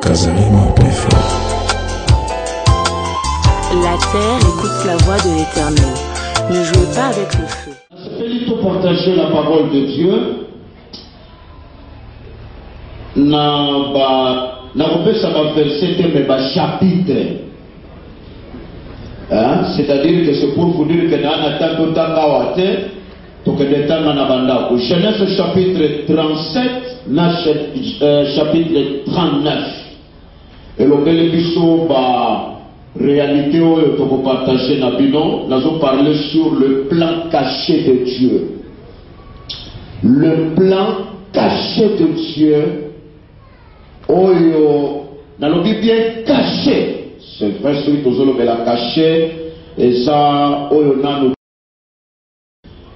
Kazalema Pefra. La terre écoute la voix de l'Éternel. Ne jouez pas avec le feu. nasepeli to partage la parole de dieu na ba nakopesa baverse te me bachapitre c'est-à-dire que c'est pour vous dire que naa na ntango otanga awa te Tokende tanga na bandako Genese chapitre 37 na euh, chapitre 39 elobeli biso ba réalité oyo tokopartage na bino nazo parler sur le plan caché de Dieu le plan caché de Dieu oyo nalobi bien caché c'est vrai soki tozolobela caché eza oyo nanu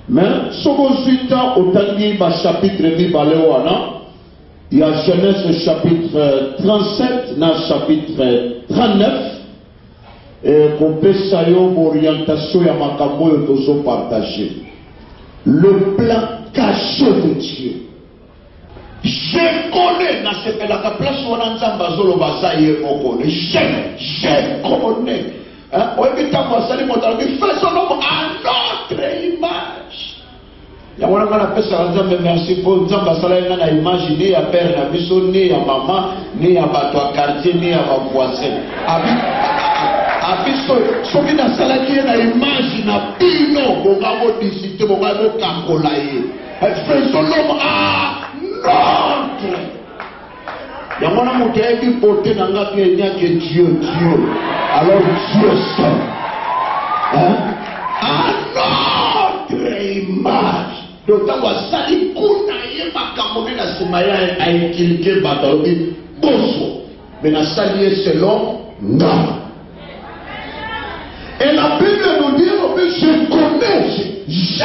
Mais soki ozwi temps otangi ba chapitre mibale wana ya Genèse chapitre 37 na chapitre 39 ekopesa yo orientation ya makambo oyo tozo partager le plan caché de Dieu Je connais na sepelaka place wana nzambe azoloba aza ye moko ne je je connais oyebi ntango asali moto alobi faisons l'homme à notre image yango wana ngai napesaka nzambe merci mpo nzambe asalaki ngai na image ne ya pere na biso ne ya mama ne ya bato ya quartier ne ya bavoisin abi abiso soki nasalaki ye na image na bino bokango disite bokango kakola ye Ati faisons l'homme à notre. Yango wana moto ayebi bote na nga bien nya que Dieu Dieu. Alors Dieu seul. Hein? À notre image. Donc ntango asali kuna ye makambo nde na nsima ya aikilike bato alobi boso me nasali ye selon nga. Et la Bible nous dit, je connais, j'ai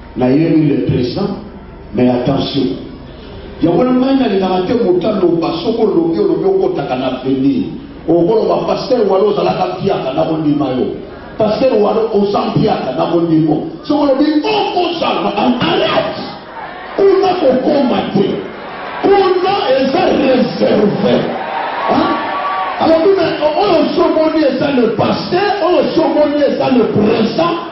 Nayebi le president mais attention. Yango wana ngai nalingaka te moto aloba soki olobi olobi okotaka na avenir. Okoloba pasteur walo ozalaka mpiaka na kondima yo. Pasteur walo oza mpiaka na kondimo. Soki olobi okozala arrête. Kuna kokoma te. Kuna eza reserve. Hein? Alors, oyo osomoni eza le pasteur, oyo osomoni eza le president.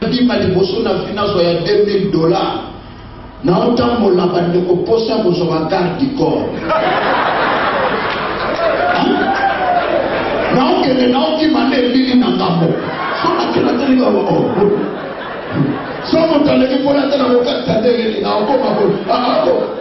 Nabima liboso na vie nazwa ya 2000 dollars naotambola bandeko posa ya kozwa ba garde du corps naokende naokima nde elili na ngambo so nakelatelika so moto aleki mpo natala kokatisa nde elili naokoma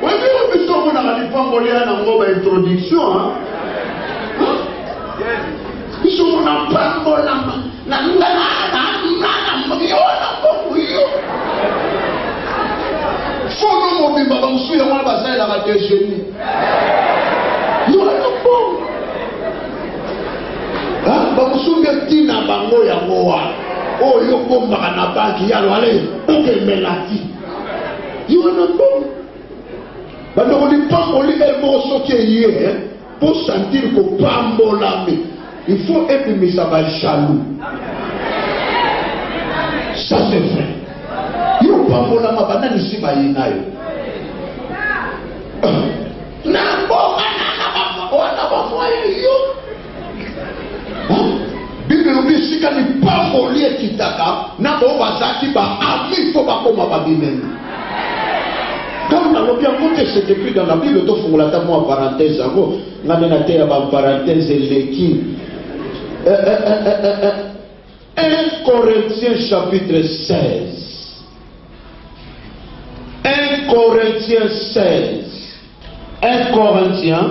Waziri biso monaka lipamboli ya na ngo ba introduction hein? biso mona pambolama na nga na na na na yo na bongo yo fono mobimba bamosusu yango wana basalelaka dejeuner yo na bongo bamosusu nde ntina bango yango wana oyo obombaka na banki yalo ale okemela ti yo wana mbongo bandeko lipamboli ele moko soki eye eh, mpo santire kopambolami il faut ebimisa bajalou ça c'est vrai yo opambolama banani si bayina yo bible elobi esika lipamboli ekitaka na bao bazalaki baami mpo bakoma babimemi ntango nalobi yango te c'est écrit dans la bible tofungola ata mwa parenthèse yango nga nde nateya baparenthèse eleki 1 eh, eh, eh, corinthiens chapitre 16 1 corinthiens 16 1 corinthiens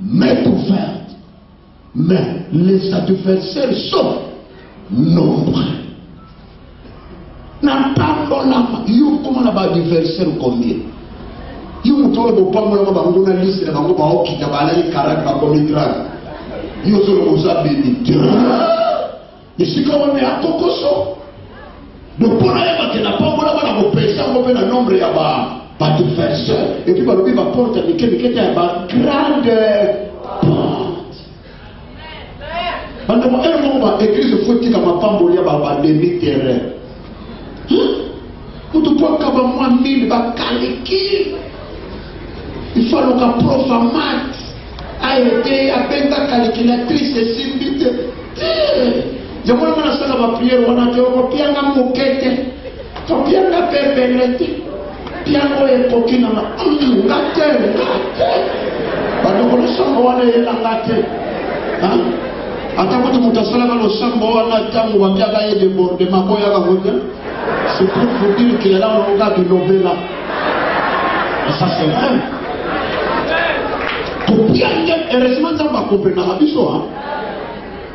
Main ouverte. Mais les adversaires sont nombreux. napambolama yo okomona baadversaire combien yo moto oyo bopambolama bango na liste na bango baokita balali karate bakomi drag yo solo oza beni Esika wana ya kokoso lokola yebake na pambolama na kopesa yango mpe na nombre ya ba bato 27 epuis balobi baporte ya mike mike te ya ba grande porte bandeko ere moko ba eglise fo etika mapamboli ya babandemi terrain mutu mpo akaba mwa mimi bakaliki ifo aluka profa mat ayete abenga calculatrice esimbi te yango wana nasala bapriere wana te okopianga moke te kopianga mpe ebele te Yango ekoki na nga nga te nga te bandeko losambo wana eyela nga te ata kutu moto asalaka losambo wana ntango babiaka ye debordema boyaka ngo te c'est pour vous dire que yala monga bilobela ça c'est vrai kopiange heureusement nzambe akopenaka biso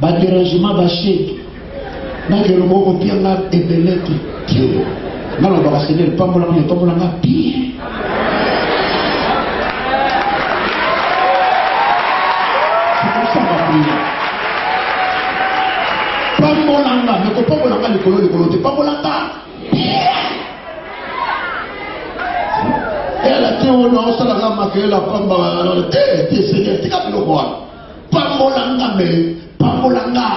Ba derangement ba shake. Na ke longo ko pia nga ebelete. Tiyo. Na longo ba seigneur pambola nga pambola nga pia. Pambola nga, me ko pambola nga likolo likolo te. Pambola nga. Ela te ona osala nga makela pamba. Te, te seigneur, tika biloko wana. pambola nga me pambola nga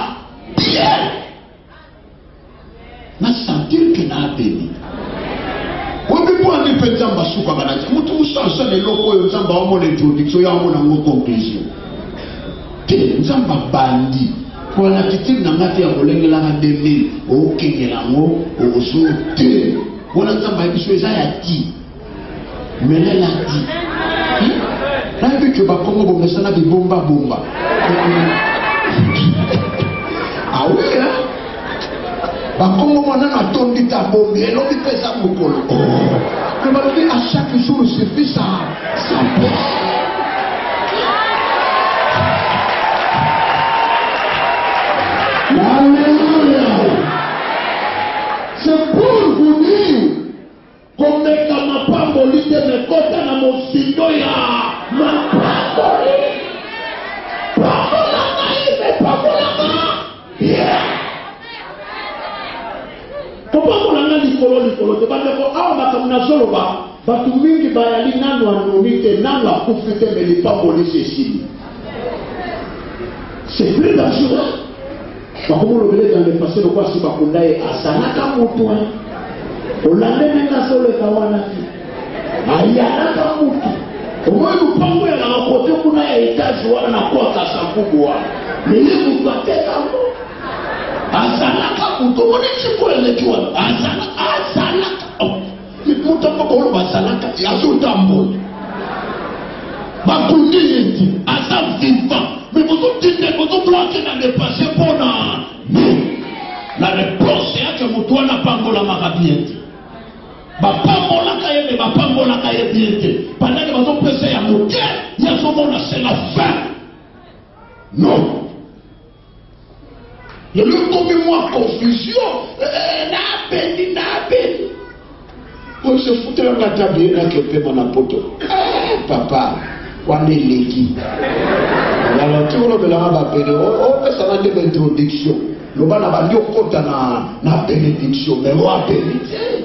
bien na sentir ke na abeni oyebi mpo ani mpe nzambe asuka banaki motu mosusu asala eloko oyo nzambe aomona introduction ya omona yango conclusion te nzambe abandi mpo anakitile na ngai te ya kolengelaka 2000 okengela yango ozo te wana nzambe ayebi so eza ya ti melelati nandike bakongo bomesana bibomba bomba awea bakongo mwana natondi ta bombi elobi mpe eza mokolo me balobi a chaque jour suffit sa sa Komeka mapamboli te mais kota na mozindo ya mapamboli. Pambola ngai mais pambola nga bien. Kopambola nga likolo likolo te bandeko, awa makambo nazoloba bato mingi bayali nano anomi te nano akufi te mais lipambolisi esili. C'est très dangereux. Bakomo lobele dans le passé lokola si bakunda ye azalaka mutu hein. Olande ndenge azoleka wana ti. Ayalaka mutu. Omoni lupango ya na kote kuna ya etage wana na kota sankuku wana. Lele mutu ateka ngo. Azalaka mutu omoni sikoyo eleki wana. Azalaka azalaka libota moko oyo bazalaka azotambola bakundi ye te aza vivant mais bozotinda bozoblake na depasse mpona nini la reponse yake motu wana apambolamaka bien te bapambolaka ye me bapambolaka ye bien te bandaki bazopesa ya moke ye azomona c'est la fin non Lelo ekomi mwa confusion eh, na beni na beni oyo se futela nga ata beye na kepema na poto eh, papa wana eleki yalo ti olobelanga bapene opesanga nde baintroduction loba na bandi okota na benediction me oa benediction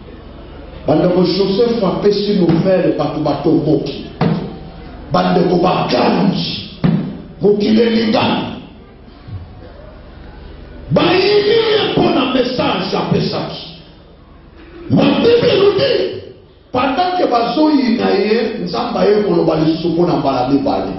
Bandeko Joseph apesi nouvelle bato batomboki. Bandeko bagangi. Mokili elingani. Bayini ye mpo na message apesaki. Ma Bible nous dit pendant que bazoyina ye Nzambe aye koloba lisusu mpo na mbala mibale.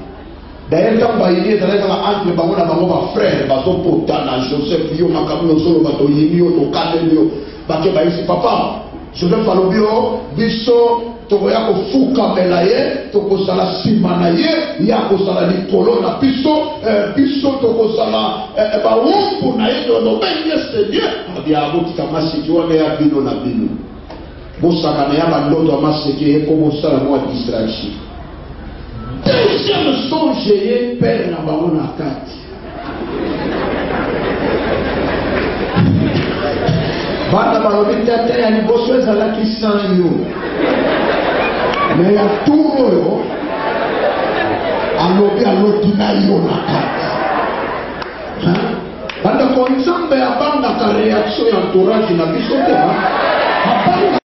D'ailleurs tango ba yini ezalaki kaka entre bango na bango ba frères bazo potana Joseph yo makambo yo solo bato yini yo tokateli yo bake bayisi papa Joseph alobi o oh, biso tokoya kofukamela ye tokozala nsima na ye ye akozala likolo na biso eh, biso tokozala eh, eh, bawumbu na ye tolobenge seigneur abia abotika masiki wana ya bino na bino Bosakana ya ba ndoto ya maseke ye ko bosala mwa distraction. Deuxième songe ye père na bango na kati. Bana balobi tata ya liboso ezalaki sans yo. Mais ya tour oyo alobi aloti na yo na kati. Bandeko Nzambe abangaka reaction ya entourage na biso te abanga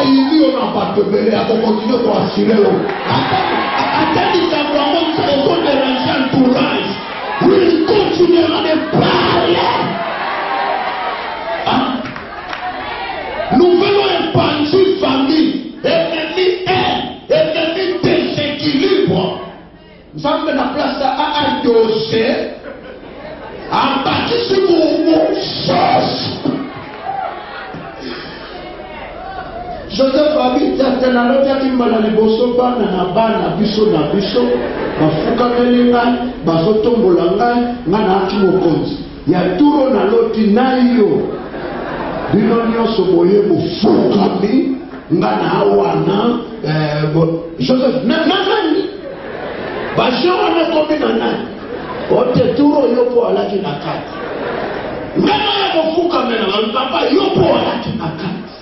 ayini yo na bato ebele akokontinue koasire yo ata likambo yango okoderange entourage will continuera de parle nouvelle oyo epanzi famille Nzambe na place a endose abakisi mosusu. Joseph abitata nalotaki mbala liboso bana na bana biso na biso bafukameli ngai bazotombola ngai ngai naaki mokonzi Ya turo na loti nayo bino nionso boye bofukami nga na wana eh, Joseph na nani ba gens wana ekomi na nani ote turo yo po alaki na kati nga naye kofukamela bapapa yo po alaki na kati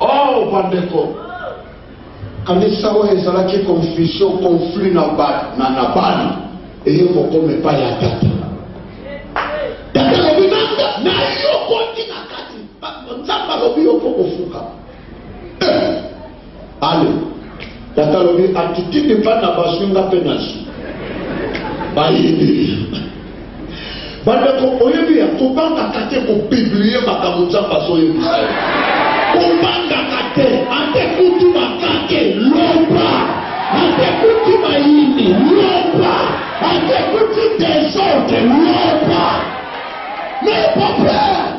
oh bandeko Kanisa oyo ezalaki confusion, conflit na ba na Nabali eye kokoma epai ya tata. Tata alobi nanga na yo koti na kati, Nzambe alobi yo mpo kofuka. Eh! Ale tata alobi attitude epai na bazwi nga mpe nazwi bayebi Bandeko, oyebi ya kobangaka te kopublie makambo Nzambe azoyebisa yo. Kobangaka te, ate kutu bakake, loba. Ate kutu bayini, loba. Ate kutu desordre, loba. N'aie pas peur.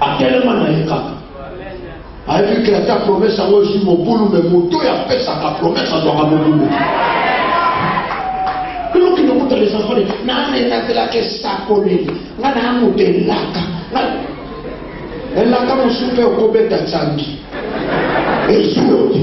atelema na ye kaka ayebi ke ata promese yango ezwi mobulu me moto oyo apesaka promese azwaka mobulu loki lokuta les enfants de nanenatelaka esakoleli nga na moto elaka elaka mosusu mpe okobeta cangi ezwi yo te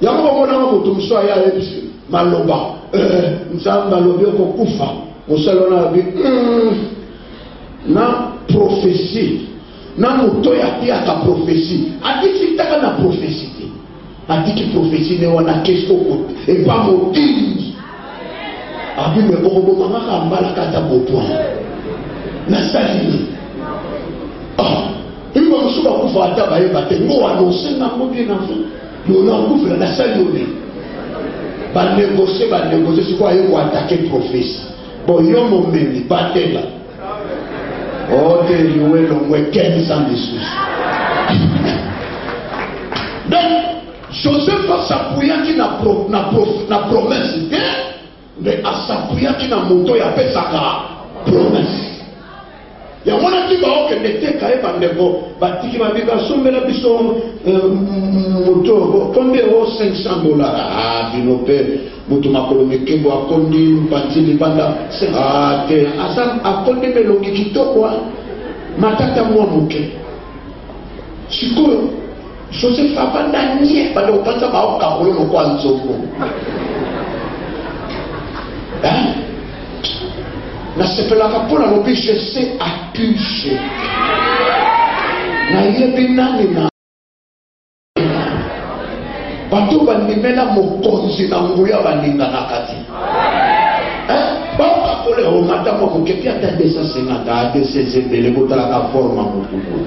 yango bamonaka moto mosusu aya ayebisi maloba eh, nzambe alobi okokufa mosali wana alobi hmm, na profesi na moto ya piaka profesi atiki taka na profesi te atiki profesi ne wana kesko epa motindi Abi me okoboma kaka mbala kata botwa. Nasali nini? Ah, ebi bamosusu bakufa ata bayeba te ngo anonse ngango bie na vie yona okufela nasali yo nini banegosie banegosie sikoyo aye koatake profesi bo yo momemi batela oteliwe longwe 15 ans lisusu Joseph asapuyaki na pro, na pro, na promesse te, mais asapuyaki na moto ya pesaka promesse. Ya mwana ki baokende te kaye bandeko batiki babika sombela biso euh, moto combien o 500 dollars ah bino pe moto makolo mikebo akondi mpanzi libanda ah te asa akondi melongi kitoko matata mwa moke sikoyo Joseph abanda nie banda kopanza baokangolo lokwa nzongo nasepelaka mpo nalobi je sais accuse nayebi nani na bato bandimela mokonzi na nguya baninganaka te baokakola omata mwa koketi ata 250 adesese ebele botalaka forma mokumu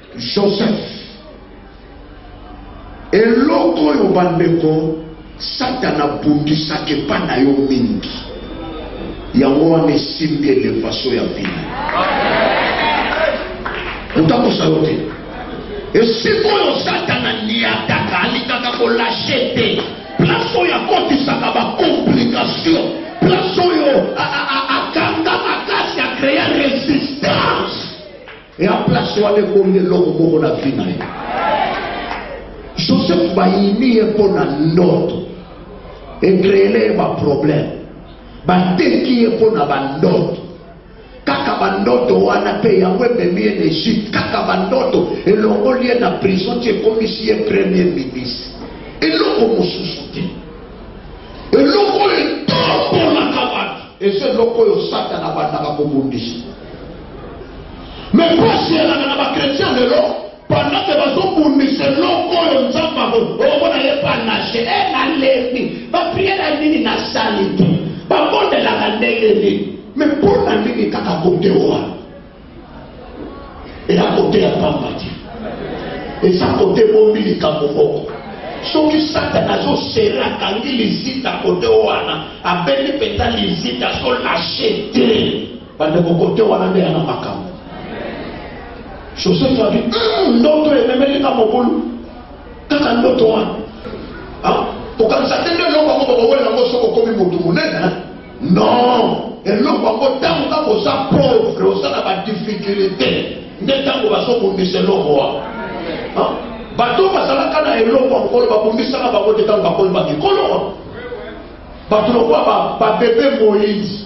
Joseph. Eloko oyo bandeko satana abundisaka epai na yo mingi yango wana esimbi elevation ya bino moto akosa yo te esika oyo satana niataka alingaka kolashe te place oyo akotisaka bakomplikation place oyo akanga makasi akrea resistance Et en place wana ekomi eloko moko na vie na ye joseph bayini ye mpo na ndoto ekreele ye baproblème bateki ye mpo na bandoto kaka bandoto wana mpe yango ememi ye na egypte kaka bandoto elongoli ye na prison ti ekomisi ye premier ministre eloko mosusu te eloko oyo etombolaka bato eza eloko oyo satana abandaka kobundisa me pasi elaka na bakretien lelo pandake bazobundisa eloko oyo nzambe akomona ye panashe e eh, nalembi bapriere nini nasali te babondelaka ndenge nini me mpo na nini kaka kote wana eya kote ya pamba te eza kote bombi likambo moko soki satana azosere akangi lizita kote wana abeli mpenza lizita azolashe te Bandeko kote wana nde yana makambo. Joseph abi hmm, ndoto ememeli nga mobulu kaka ndoto wana kokanisa te nde eloko yango bokobolela yango soki okomi motu monene non eloko yango ntango kaka oza pauvre oza na badifficulté nde ntango bazobundisa eloko wana bato bazalaka na eloko ya mokolo babundisaka bango te ntango bakoli bakikolo wana bato lokola babebe moïse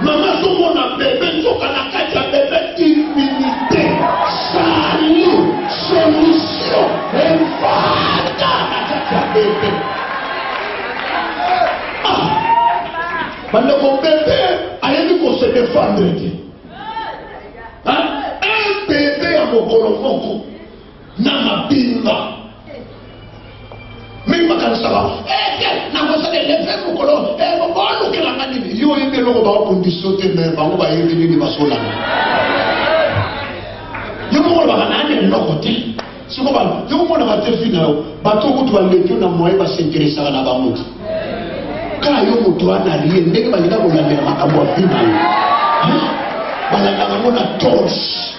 Maman azo mona bebe nzoka na kati ya bebe immunité. Salut solution evanda na kati ya bebe. Ah, bandeko bebe ayebi ko se defendre te. Hein? Un bebe ya mokolo moko na mabinga mingi bakanisaka ete eh, nakosala eleve mokolo eh, bolukelanga nini yo oyebi eloko baokondiso te me bango bayebi nini basolana yo mokolobaka nani eloko te sikoba yo komonaka te vi na yo bato okutu baleki na moye basinteresaka na bango te kaka yo moto wana rie ndenge balinga kolandela makambo ya vi na yo balandaka ngo na torche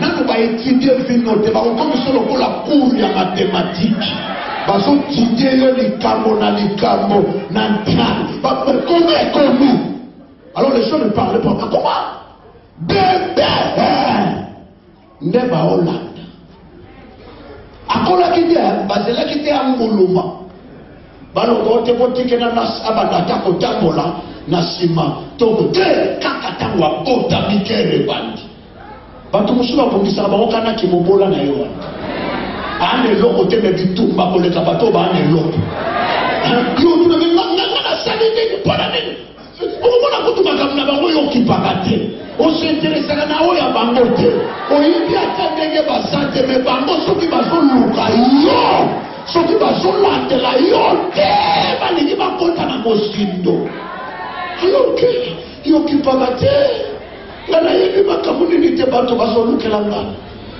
Nanu ba etudier vino te, bakokomisa lokola cours ya mathematique. Bazotidie yo likambo na likambo na ntango bakomi ekomi. Alors les gens ne parlent pas. Bakoma bebe nde baolanda akolaki te bazelaki te anguluma baloba ote botikela abanda ata kotambola na nsima tokote kaka ntango abotami kere bandi Bato mosusu babundisaka bango kaka na kimobola na yo wana. Aa na eloko te me bitumba koleka bato oyo baa na eloko. Yo otuna me nga nga nasali nini mpo na nini? Okomona kutu makambo na bango yo okipaka te. Osinteresaka na oyo ya bango te. Oyebi ata ndenge baza te me bango soki bazoluka yo, soki bazolandela yo te balingi bakota na mozindo. Alobi. Y'occupaka te nga nayebi makambo nini te bato bazolukela nga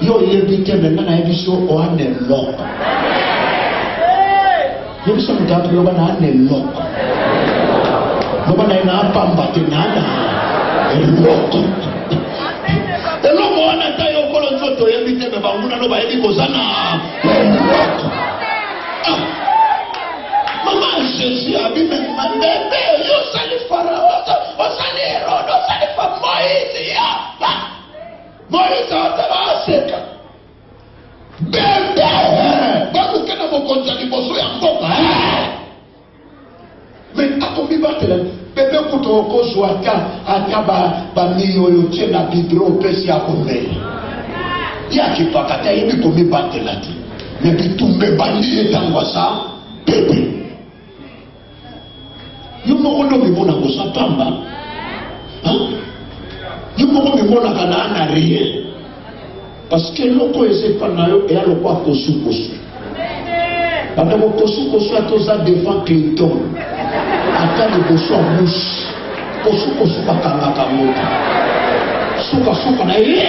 yo oyebi te me nga nayebi so oana eloko yebisa moto ato loba naana eloko loba naye naapamba te naana eloko eloko wana ata yo okolo nzoto oyebi te me banguna no bayebi kozana eloko Maman Jesus abimi mbembe yo osali Pharaon osali Herode osali pa Moïse ya ba Moïse awata baaseka mbembe baluke na mokonzi ya liboso ya mboka me akomibatela bebe kutu okozwa ata ata bamiyi oyo tie na bidro opesi ya komela ya kipaka te ayebi komibatela te Mais bitumba ebandi ye ntango aza bebe. Yo moko nde omimonaka oza pamba. Yo moko omimonaka naa na rien. Parce que eloko oyo eza epai na yo eya lokwa kosukosu. Bandeko kosukosu ata oza devant Clinton ata liboso ya Bush kosukosu bakangaka moto sukasuka na ye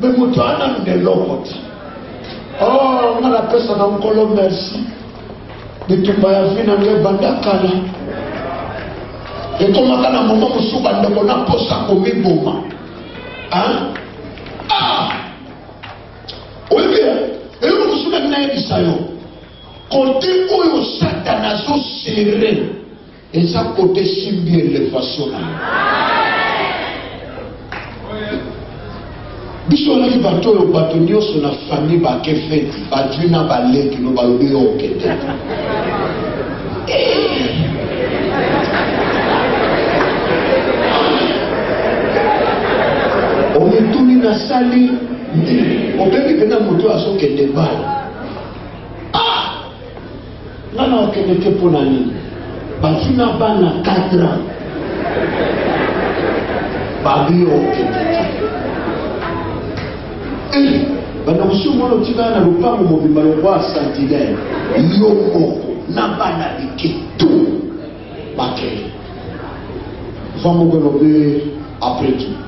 me moto wana nde eloko te oh, nga napesaka nkolo merci bitumba ya vi na nga ebanda kala ekomaka na moma mosusu bandeko na mposa komiboma oyebi eloko mosusu nayebisa yo kote oyo satana azosere Eza kote simbi elevation na yo. Biso olaki bato oyo bato nyonso na famille bake feti bazwi na baleki no balobi yo okende. Omituni nasali nini? Obebi mpenza moto azokende bala. Nga na okende te mpo na nini? Bati na bana 4 ans. Babi yo okende te. Eh, bana mosusu mwana otikala na lopango mobimba lokola sentinelle. Yo moko na bana mike to. Bakei. Vua moko elobi après tout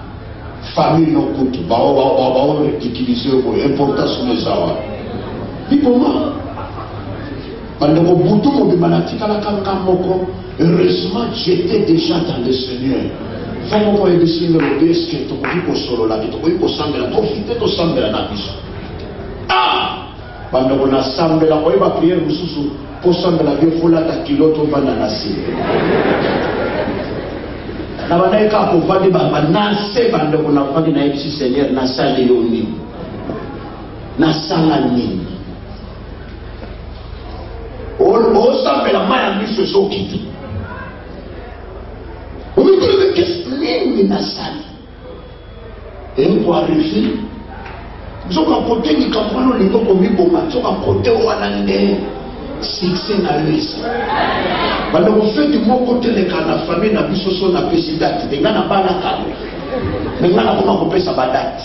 famille no kutu baoyo ridiculise yo boye importance no eza wana biboma bandeko butu mobima natikalaka nga moko heureusement j'étais déjà dans le seigneur fo moko oyebisi nga lobi eske tokoki kosololaki tokoki kosambela profite tosambela na biso ah Bandeko na sambela oye ba prière mususu po sambela vie folata kilo to vanda na se. Na bana eka ko vandi ba na se bandeko na vandi na yebisi Seigneur na sali yo nini. Na sala nini. osambela mai ya miso ezokita omikolobe kesi nini nasali eloko arefi nzoka kote likambo wana olingi okomiboma nzoka kote wana nde sukse na yo esi bandeko feti moko teleka na famille na biso so napesi date te ngai nabalaka me ngai nakoma kopesa badate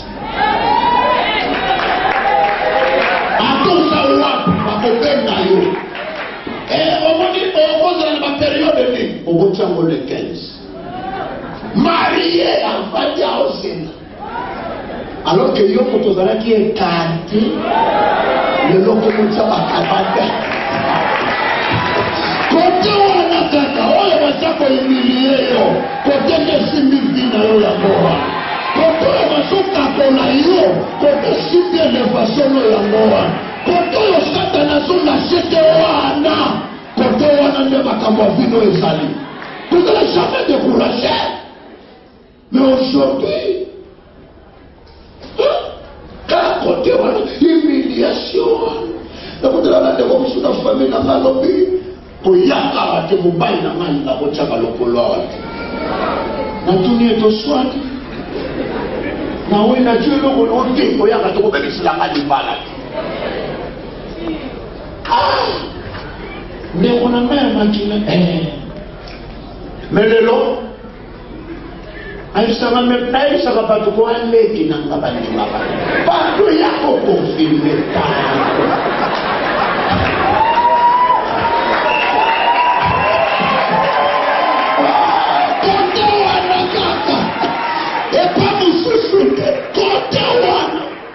ata oza wapi bakobenga yo eh, omoni okozala na baperiode nini okotiango le 15 marie avandi aosenga alors que yo moto ozalaki ekarte lelo komotya bakabata kote wana kaka oyo baza koimilie yo kote nde esimbi vi na yo ya mowa kote oyo bazokakola yo kote esimbi elevation oyo ya mowa kote oyo satana azonga sete wana Kote wana nde makambo ya vino ezali. Kozala jamais découragé. Mais aujourd'hui, kaka kote wana humiliation wana. Nakutana na ndeko mosusu na famille na ngai lobi koyaka awa te mobali na ngai nakotyaka lokolo awa te. Natuni ye toswani. Na wenda ti eloko na ote koyaka tokobebisela ngai libala te. Ah! Ndeko na ngai ya makila eh. me lelo ayebisaka me nayebisaka bato ko aleki na nga bandimaka bato ya kokonfirme ta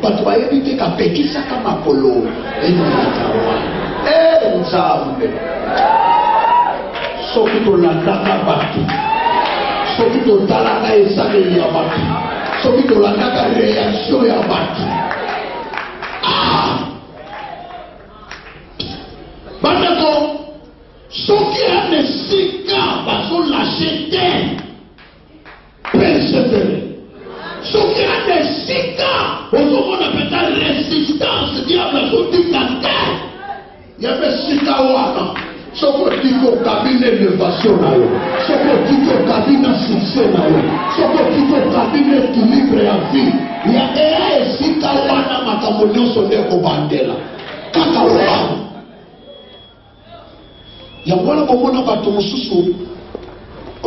bato bayebi te kapekisaka makolo emonaka e nzambe soki tolandaka bato soki totalaka esaleli ya bato soki tolandaka reaktio ya bato ah! bandeko soki ane esika bazolashe te perseverer soki na esika ozomona mpenza resistance diable azotika te yambe esika wana soki otiki okabi na elevation na yo soki otiki okabi na succès na yo soki otiki okabi na équilibre ya vie ya eya esika wana makambo nyonso nde ekobandela kaka wana yango wana komona bato mosusu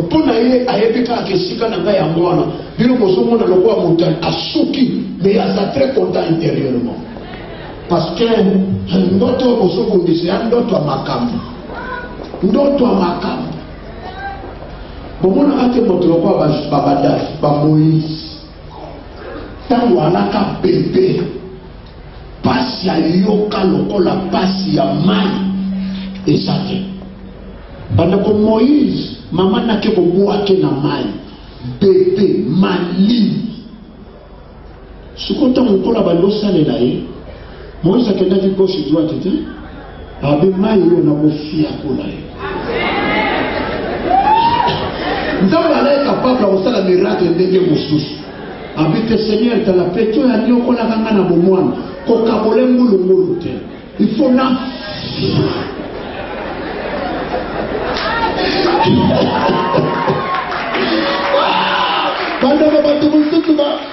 mpo na ye ayebi kaka esika na ngai yango wana bino bozomona lokola moto asuki mais aza très content intérieurement parce que ndoto oyo bozobundisa ya ndoto ya makambo ndoto ya makambo bomonaka te moto lokola babadafi bamoïse ntango alaka bebe Pasi ya yoka lokola pasi ya mai eza te bandeko moïse mama nake kobwake na mai bebe malili siko ntango nkola bandi osalela ye moïse akendaki gauche droite te Abe mayi yo na kofi akola yo. Nzambe alaye kapable akosala miracle ndenge mosusu. Abe te Seigneur tala peto ya niokolaka nga na bomwana kokabole ngulungulu te. Il faut na Banda ba bato mosusu ba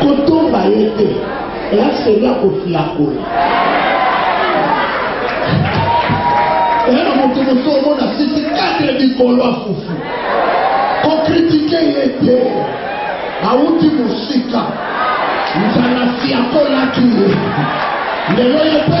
kotomba ye te eya selo ya kofiakola eya na moto mosu omona sisi 4 likolo ya fufu kokritike ye te awuti mosika nzala fiakolaki ye lelo ye mpe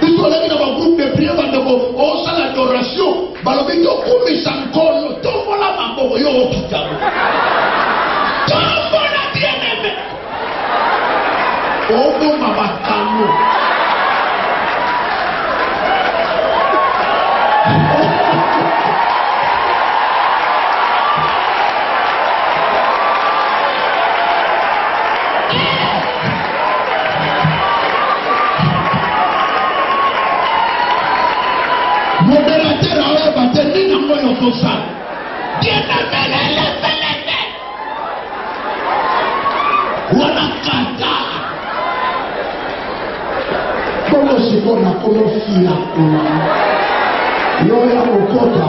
biso oleki na bagroupe de priere bandeko osala adoration balobi tokumisa nkolo tombola maboko yo okita tombola bieneme oboma bakano moderateur aoyeba te nini yango oyo okosala diememelele felete wana kata kolo siko na kolo fila kuna yoya kokota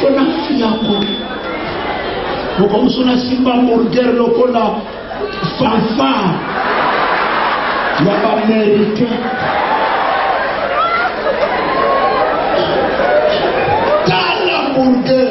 Sona fiapo. Bokomi sona simba hamburger lokola fafa ya ba américain. Tala hamburger.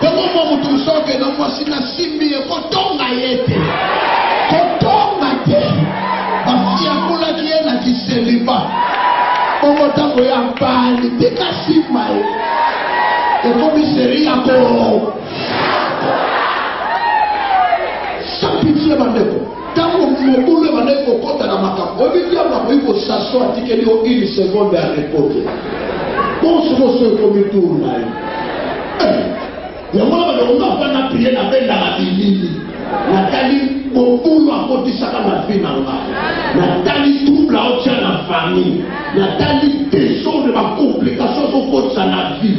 tokomwa moto mosusu akenda mwasi na simbi ye kotonga ye te kotonga te bafiakulaki ye na kiseliba bongo ntango ya bali tika simba ye ekomi seri ya ko Tango mobulu ebandaki kokota na makambo, oyebi diable akoki kosaswa atikeli yo une seconde ya repos te. Bonso bonso ekomi tour na yo. Eh, yango na bandeko nga mpa na priye na bendaka bilili natali mobulu akotisaka na vie na nga natali trouble aotya na famille natali desordre bacomplication azokotisa na vie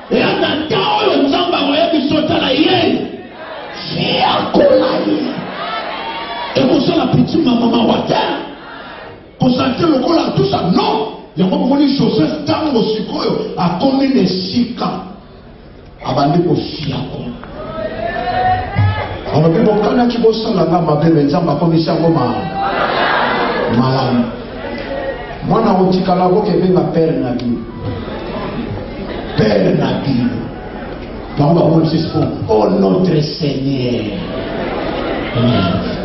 Yaka ntan oyo Nzambe akoya biso tala ye fiakola ye ekosala piti mama mawa te kozala te lokola atusa no yango bomoni joseph ntango sikoyo akomi na esika abandi kofiakola alobi bokanaki bosala nga mabe me nzambe akomisi yango ma malamu mwana otikala akoki ebenga pere na bino pere na bino bango bakolisisi po o oh, notre seigneur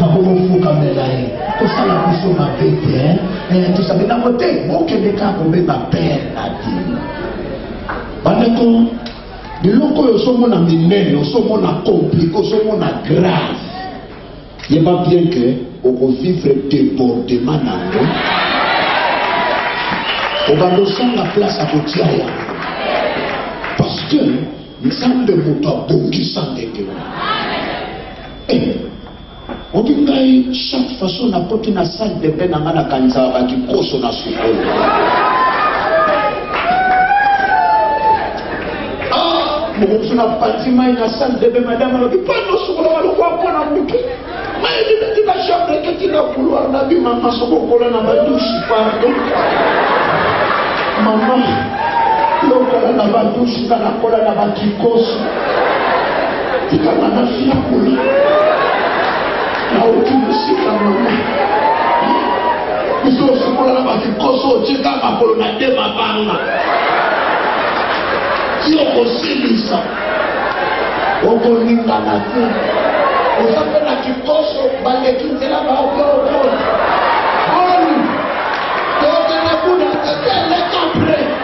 bango bofukamela ye kosala biso mabe te eh, tosabi nango te bokende kaka kobenga pere na bino bandeko biloko oyo osomona minene osomona complique osomona grave yeba bien ke okovivre debordement na yango obanda osanga place ya kotia yango parce que nzambe moto abongisa ndenge wana eh, Oyebi ngai chaque façon na koti na salle de bain na ngai na kanisaka ba kikoso na sukoli. Ah, mokokusu na pati mai na salle de bain madame alobi mpo nosukolaka lokwa mpo na motu mai ebimaki na chambre ekeki na couloir na bima masokokola na badouche pardon mama lokola na badouche nga nakola na bakikoso Tika nga na fiakola. Nauti mosika mama. Biso osukola na bakikoso otika makolo na te mabanga. Ti okosilisa. Okoningana te. Oza mpe na kikoso baleki nzela baokookona.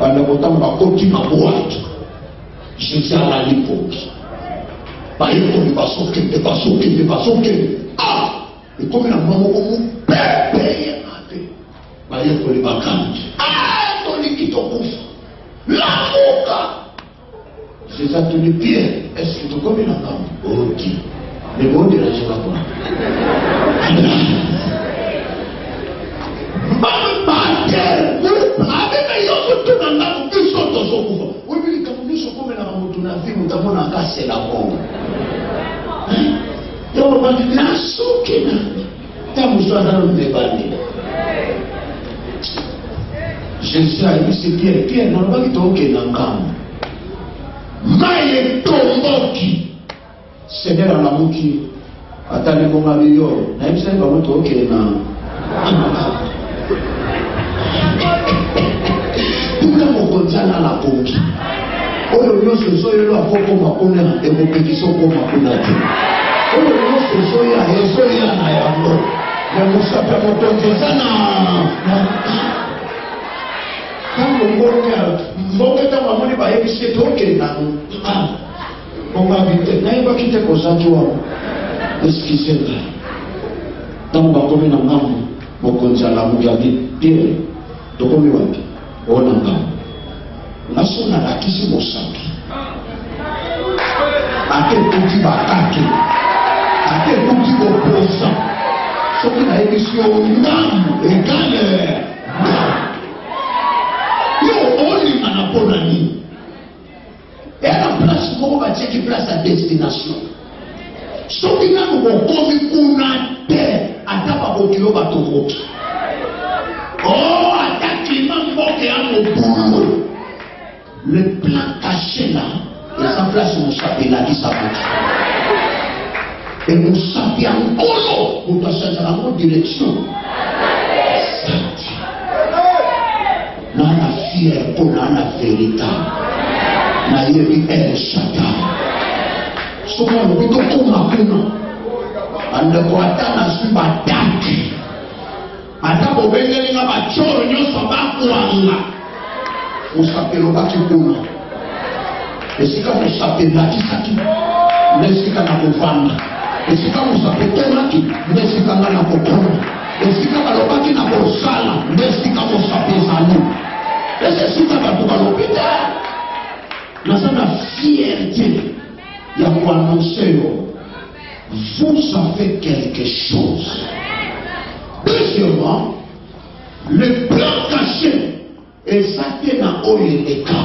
banda kotango bakoti na boite jesus alali poki bayekoli bazokende bazokende bazokende a ah! ekomi na mwa moko mopepe yema te bayekoli bakangi a ah! tolingi tokufa lamuka Cesar tuni Pierre, est-ce que tokomi na ngambo? Oh ti. Mais bon déranger ba quoi? Mama terre, abeka yo kutu na ngambo biso tozokufa. Oyebi likambo nyonso okomelaka moto na vie moto amona akasela bongo. Yo obandi nasuki na ta mosu aza nanu na ebandeli jesus ayebisi pierre pierre nalobaki tookende na ngambo mai etomboki senere alamuki atali bongabi yo nayebisaki bango tookende na Tika mokonzi alala pongi. Oyo nyonso ezoyela akokoma kuna ekopekisa okoma kuna te. Oyo nyonso ezoya ezoya na yango na mosapi ya mokonzi eza na ntango mboka mboka ntango amoni bayebisi ete okenda mongabite nayebaki te kozaki wana eskize ngai ntango bakomi na ngambo Mokonzi alamuki alobi, Piere, tokomi wapi? Oyo na ngambo. Naso nalakisi bosapi. Ata ekuti bakake, ata ekuti boposa, soki nayebisi yo ngambo egale ngambo, yo olingana mpo na nini? eya na place moko batiaki place ya destination soki nanu bokomi kuna te ata bakoki yo batomboki o oh, ata klima mboka ya mobulu le plan cache la eza place mosapi elakisa moki emosapi ya nkolo moto asazaka ngo direction N'a na fier mpo n'a na verita nayebi el shata soki alobi tokoma kuna bandeko ata nazwi badate ata bobengeli nga bacoro nyonso bakwanga mosaka elobaki kuna esika mosapi elatisaki nde esika na kovanda esika mosapi etemaki nde esika ngai na kokoma esika balobaki na kosala nde esika mosapi ezali eza esika bato balobi te naza na fierte ya koannonse yo vous avez quelque chose deuxièmement le plan caché Eza te na oyo eleka.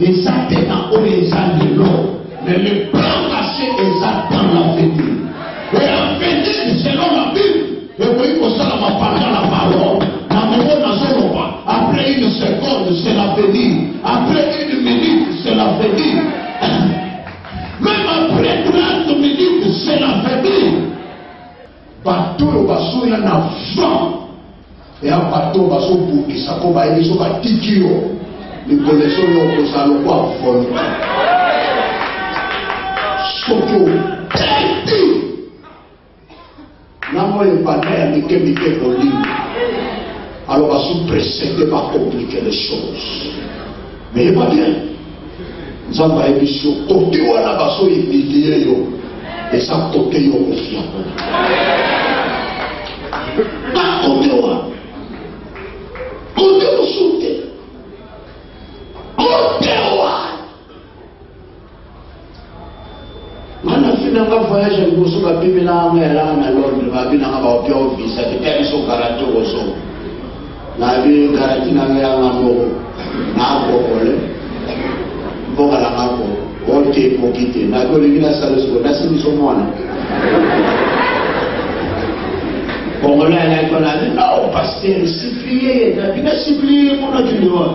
Eza te na oyo eza lelo. Mais le plan caché eza dans l'avenir. Et avenir selon la Bible ekoki kosalama pendant la parole. Na moment nazoloba, après une seconde c'est l'avenir. Après une minute c'est l'avenir. Meme après 30 minutes c'est l'avenir. Bato oyo bazoya na vent ya bato bazobundisa mpo bayebi so batiki yo mikolo ezoya okozala lokwa volka soki oteti na mwa ebanda ya mike mike bolingo alors bazo presede bakomplike les choses Mais yeba bien, Nzambe ayebi yo kote wana bazo humilie yo, eza kote yo okofi yango. Ba kote wana, kote mosusu te, kote wana. nga na fin na nga voyage ya liboso bapimelaka nga yalaka na londre babi na nga baopia o visa te pia biso garanti okoso nabi garanti na nga yanga moko nakokole mboka na nga ko ote ekoki te nabi olingi nasala siko nasi biso mwana bongola yalaki wana nabi nao paster suplie nabi na suplie mona tuliwa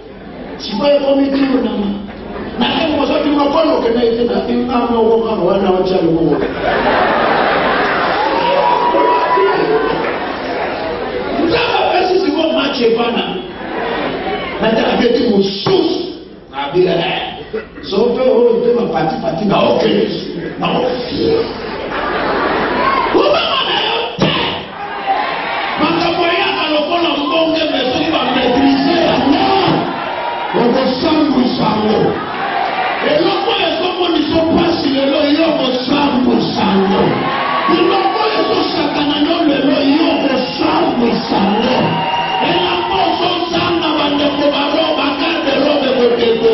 sikoyo ekomi tino na nake mozoki mokolo okenda ete na ima moko kaka wana otya lokobo nzambe apesi sikoyo mace epana nataka beti mosusu na bilaa Zope oyo mpe bapati pati na okende na ofie. Obama na yo te. Makambo eyaka lokola mbonge me soki ba maîtriser yango okosambwisa yango. Eloko oyo ezomonisa mpasi lelo yo okosambwisa yango. Biloko oyo ezosakana yo lelo yo okosambwisa yango. Elamba ozozanga bandeko baro bagarde robe ekokende.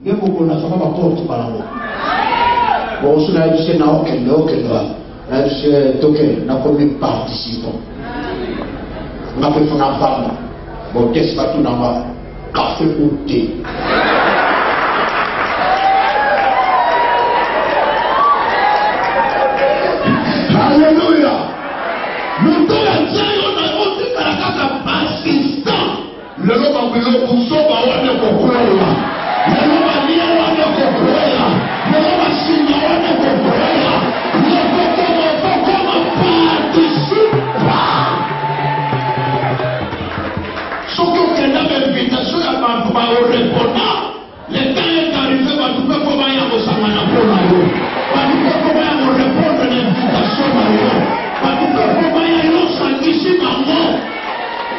Nde moko na zama ba porte balango. Bon, sous la RDC, na aucun, na aucun droit. La RDC, token, na komi participant. Na pe funa fama. Bon, test ba tout na ma. Café ou thé. Lelo ba biloko buzoba wana ekokwea. Lelo ba lia wana ekokwea. Lelo ba singa wana ekokwea. Lokoto bokokoma participa. Soki okenda ba invitation ya batu ba orepona. Le temps est arrive batu pe ko baya kosangana mpo na yo batu pe ko baya ko repondre na invitation na yo batu pe ko baya yo sangisi bango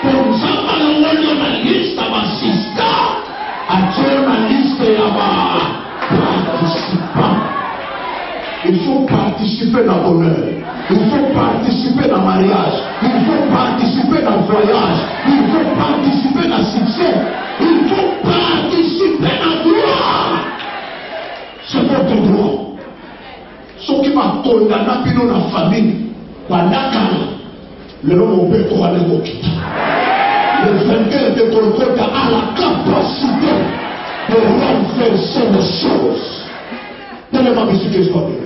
mpo nzambe alongoli yo na liste ya basista atye yo na liste ya ba participant il faut participer na bonheur il faut participer na mariage il faut participer na voyage il faut participer na succès Il faut participer na gloire. C'est votre droit. Soki bakondana bino na famille bandakala lelo mobeko wana ekokita le vainqueur de Golgotha a la capacité de renverser les choses. Tellement bisika ezwa bino.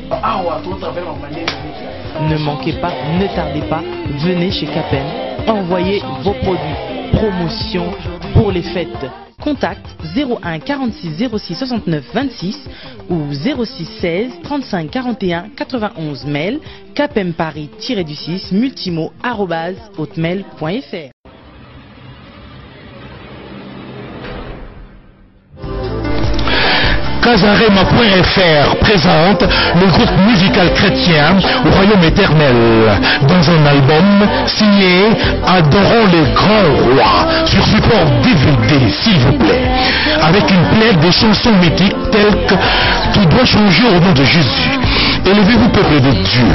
ne manquez pas ne tardez pas venez chez Capen envoyez vos produits promotion pour les fêtes Contact 01 46 06 69 26 ou 06 16 35 41 91 mail capmparis-du6 hotmailfr casarema.fr présente le groupe musical chrétien au royaume éternel dans un album signé Adorons les grands rois » sur support DVD s'il vous plaît avec une plaie de chansons mythiques telles que Tout doit changer au nom de Jésus Élevez-vous, peuple de Dieu.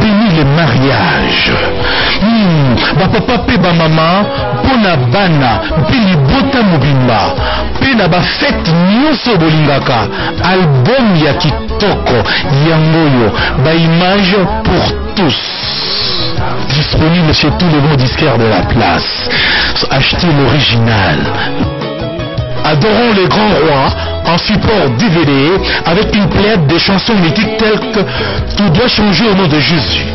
Bénis le mariage. Hmm. Papa pe ba mama mpo na bana mpe libota mobimba, mpe na bafeti nyonso oyo bolingaka. Album ya kitoko yango oyo, ba images pour tous. Disponible chez tous les bons disquaires de la place. Achetez l'original. Adorons les grands rois en support DVD avec une pléiade de chansons mythiques telles que Tu dois changer au nom de Jésus.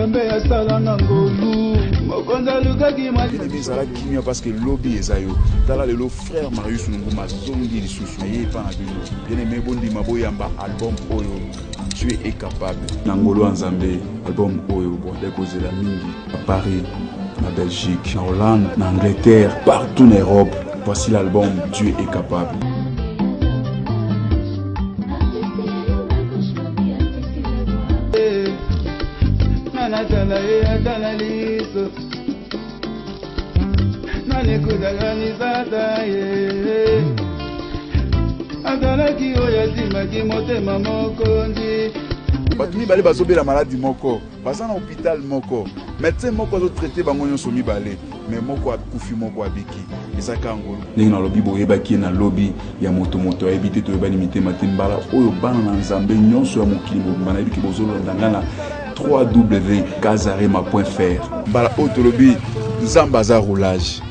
nzambe asala na ngolu mokonzi alukaki maelebe ezala kimia parce que lobi eza yo tala lelo frère marius lunguma azongi lisusu ye epa na bino bien aimé bondima boyamba album oyo tu es incapable na ngolu ya nzambe album oyo bwanda ekozela mingi Na Paris, na Belgique, na Hollande, na Angleterre, partout na Europe, voici l'album Dieu est capable. natala ye atala liso nanekuzaganisata ye azalaki oyo asimaki motema mokonzi bato mibale bazobela maladi moko Baza na hopital moko medecin moko azo traite bango nyonso mibale mais moko akufi moko abiki eza ka ngolu. Ndenge nalobi boyebaki ye na lobi ya moto moto ayebi te toyebani mitema te mbala oyo bana na nzambe nyonso ya mokili mobimba nayebi ke bozolanda nga na 3 w kazarema point fr mbala oyo tolobi nzambe aza roulage.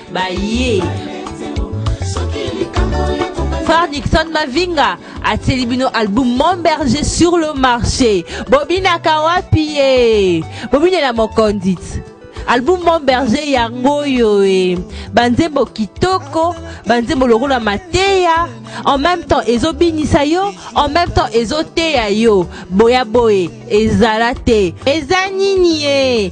baye Frère Nixon Mavinga atieli bino album Mon Berger sur le marché. Bobinaka wapi ye? Bobinela mokonzi. Album Mon Berger yango oyo e. Banzembo kitoko, banzembo lokola mateya, en même temps ezobinisa yo, en même temps ezoteya yo. Boya boye ezala te. Eza nini ye?